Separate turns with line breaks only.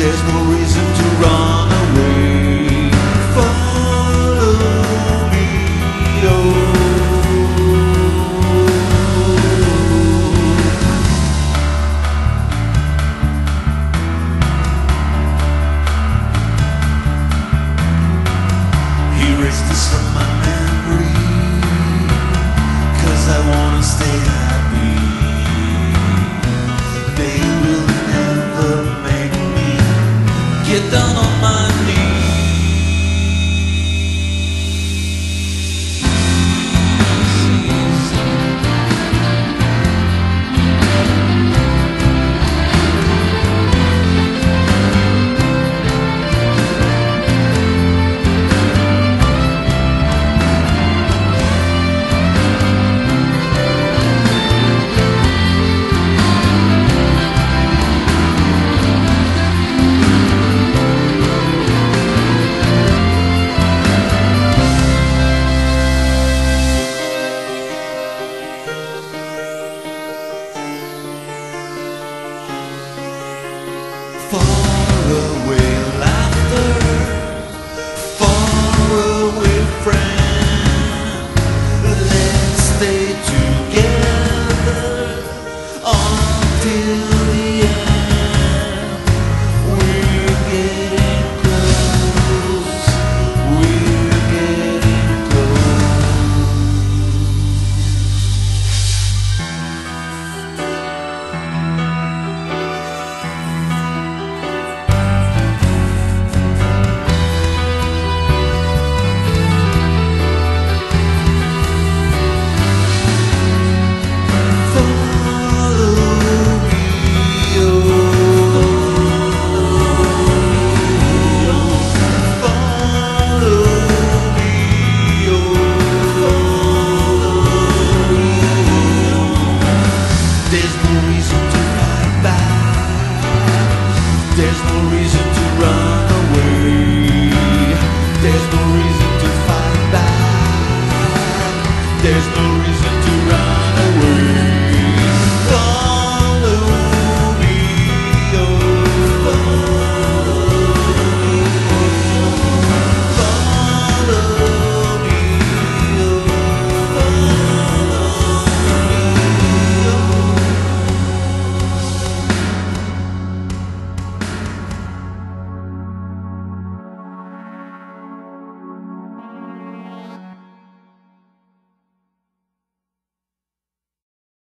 There's no Fall there's no reason.